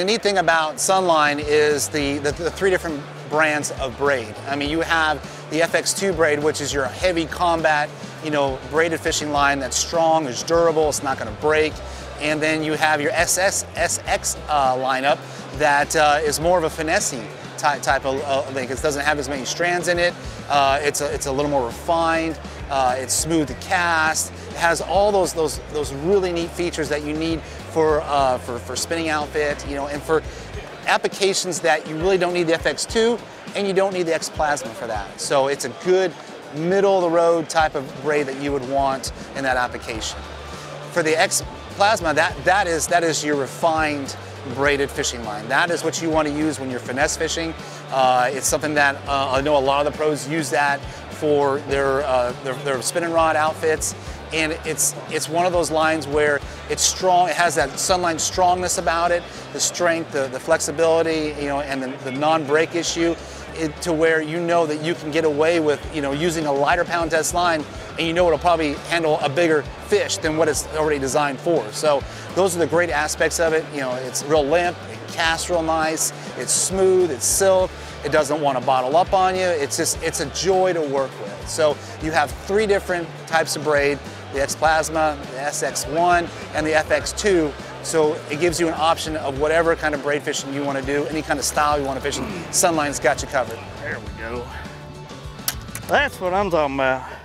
The neat thing about Sunline is the, the, the three different brands of braid. I mean, you have the FX2 braid, which is your heavy combat, you know, braided fishing line that's strong, it's durable, it's not gonna break. And then you have your SS, SX uh, lineup that uh, is more of a finesse type, type of uh, link. It doesn't have as many strands in it. Uh, it's, a, it's a little more refined. Uh, it's smooth to cast. Has all those, those, those really neat features that you need for, uh, for, for spinning outfit, you know, and for applications that you really don't need the FX2 and you don't need the X Plasma for that. So it's a good middle of the road type of braid that you would want in that application. For the X Plasma, that, that, is, that is your refined braided fishing line. That is what you want to use when you're finesse fishing. Uh, it's something that uh, I know a lot of the pros use that for their, uh, their, their spinning rod outfits and it's it's one of those lines where it's strong. It has that sunline strongness about it, the strength, the, the flexibility, you know, and the, the non-break issue, it, to where you know that you can get away with you know using a lighter pound test line, and you know it'll probably handle a bigger fish than what it's already designed for. So those are the great aspects of it. You know, it's real limp, it casts real nice, it's smooth, it's silk. It doesn't want to bottle up on you. It's just, it's a joy to work with. So you have three different types of braid the X Plasma, the SX1, and the FX2. So it gives you an option of whatever kind of braid fishing you want to do, any kind of style you want to fish. In. Sunline's got you covered. There we go. That's what I'm talking about.